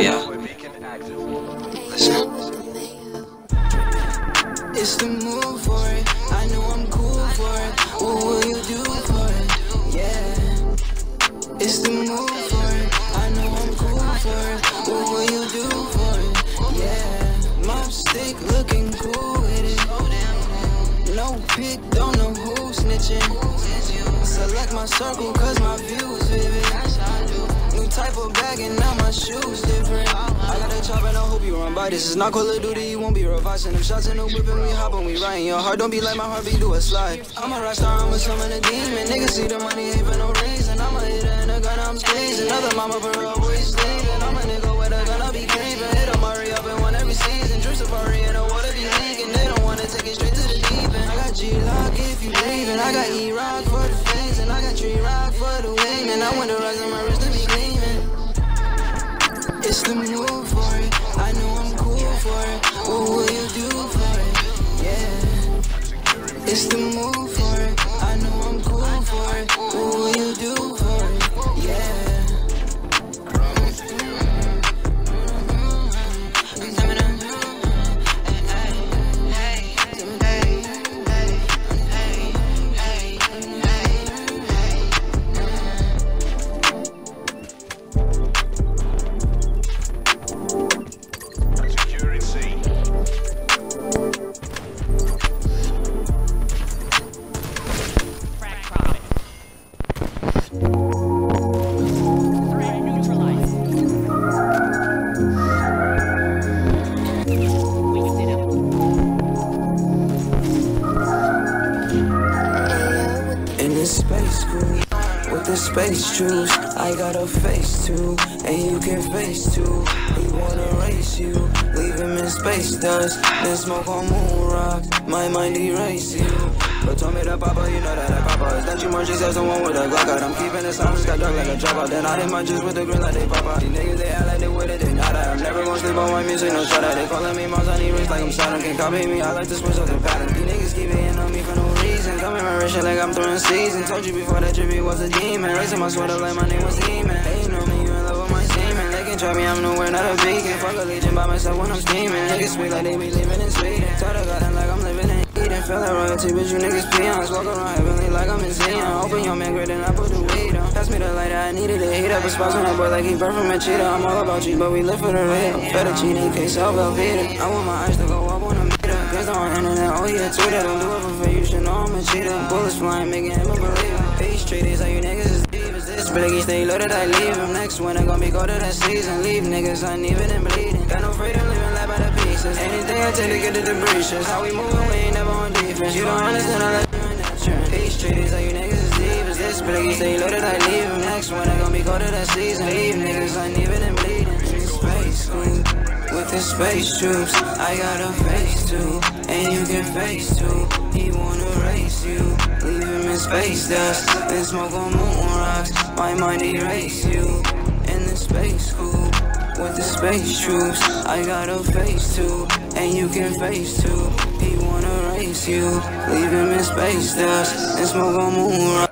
we It's the move for it. I know I'm cool for it. What will you do for it? Yeah. It's the move for it. I know I'm cool for it. What will you do for it? Yeah. Stick looking cool with it. No pick, don't know snitching. Select my circle cause my vivid. Type of bag and now my shoes different. I got a chop and I hope you run by. This is not Call of Duty, you won't be revising them shots in the whip and we and we riding. Your heart don't be like my heart, be do a slide. I'm a rock star, I'm with some of the demon. Niggas see the money, ain't for no reason. I'm a hitter and a gun, I'm squeezing. Another mama for always leaving. I'm a nigga with a gun, I be creeping. Hit a Murray up and one every season. Drew Safari and the water be leaking. They don't wanna take it straight to the deep end. I got G-Lock if you leaving. I got E-Rock for the fans and I got Tree Rock for the wing. And I want the rise on my wrist to be. It's the move for it. I know I'm cool for it. What will you do for it? Yeah. It's the move In this space crew, with the space juice, I got a face too, and you can face too. He wanna race you, leave him in space dust, then smoke on moon rock. My mind erase you. But told me to papa, you know that I papa. Is that you munch yourself someone with a Glock out? I'm keeping the silence, got drunk like a dropout. Then I hit my juice with a grin like they pop out. These niggas, they act like they with it, they not that. I'm never gonna sleep on my music, no shut out. They calling me moms, I need rings like I'm Saturn. Can't copy me, I like to switch up the pattern. These niggas keep hating on me. Coming my rich like I'm throwing season. Told you before that Drippy was a demon. Raising my sweater like my name was Demon. Hating on me, you in love with my semen. They can try me, I'm nowhere, not a beacon. Fuck a legion by myself when I'm scheming. Niggas sweet like they be living in Sweden. Tell the garden like I'm living in Eden. Feel like royalty, but you niggas peons. Walk around heavenly like I'm in Zion. Open your man great and I put the weed on. Pass me the lighter, I needed to heat up a spots on that boy like he burnt from a cheetah. I'm all about you, but we live for the real. Fettuccine, case of Velveeta. I want my eyes to go up on a meter. Guess on internet, oh yeah, Twitter. Do it for free, you know I'm a cheater. Bullets flying, making him a believer. Peace treaties, all you niggas is divas. This biggie stay loaded, I leave him. Next winter gonna be colder that season. Leave niggas uneven and bleeding. Got no freedom, living life by the pieces. Anything I take to get to the breaches. How we moving, we ain't never on defense. You don't understand, I let you in that. Peace treaties, all you niggas is divas. This biggie stay loaded, I leave him. Next winter gonna be colder that season. Leave niggas uneven and bleeding. Space, ooh. With the space troops, I got a face too, and you can face too. He wanna race you, leave him in space dust, then smoke on moon rocks. My mind erase you in the space cool. With the space troops, I got a face too, and you can face too. He wanna race you, leave him in space dust, and smoke on moon rocks.